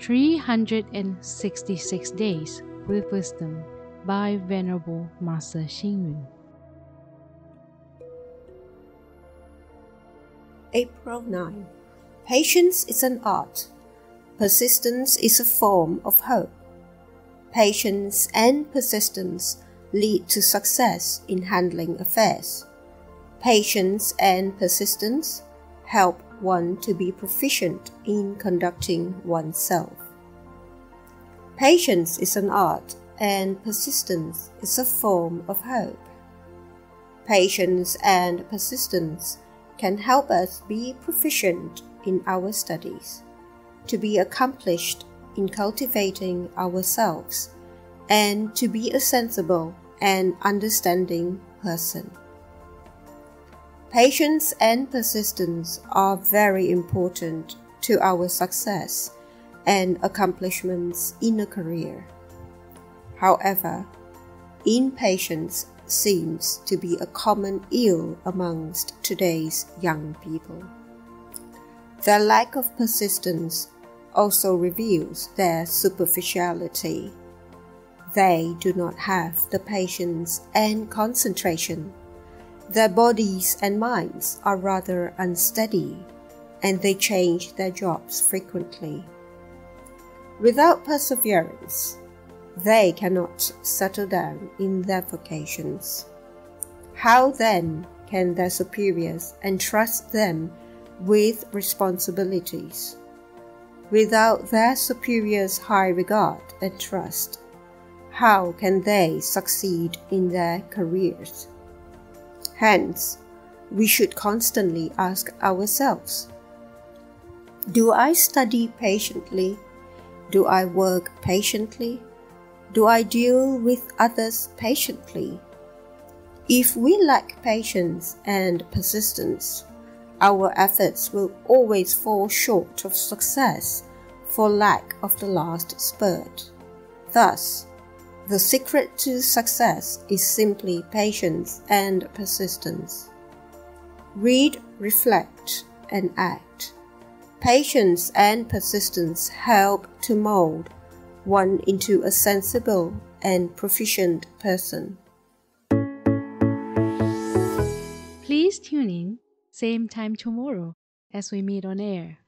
366 Days with Wisdom by Venerable Master Hsing. April 9. Patience is an art. Persistence is a form of hope. Patience and persistence lead to success in handling affairs. Patience and persistence help one to be proficient in conducting oneself. Patience is an art, and persistence is a form of hope. Patience and persistence can help us be proficient in our studies, to be accomplished in cultivating ourselves, and to be a sensible and understanding person. Patience and persistence are very important to our success and accomplishments in a career. However, impatience seems to be a common ill amongst today's young people. Their lack of persistence also reveals their superficiality. They do not have the patience and concentration their bodies and minds are rather unsteady, and they change their jobs frequently. Without perseverance, they cannot settle down in their vocations. How then can their superiors entrust them with responsibilities? Without their superiors' high regard and trust, how can they succeed in their careers? Hence, we should constantly ask ourselves Do I study patiently? Do I work patiently? Do I deal with others patiently? If we lack patience and persistence, our efforts will always fall short of success for lack of the last spurt. Thus, the secret to success is simply patience and persistence. Read, reflect, and act. Patience and persistence help to mold one into a sensible and proficient person. Please tune in, same time tomorrow as we meet on air.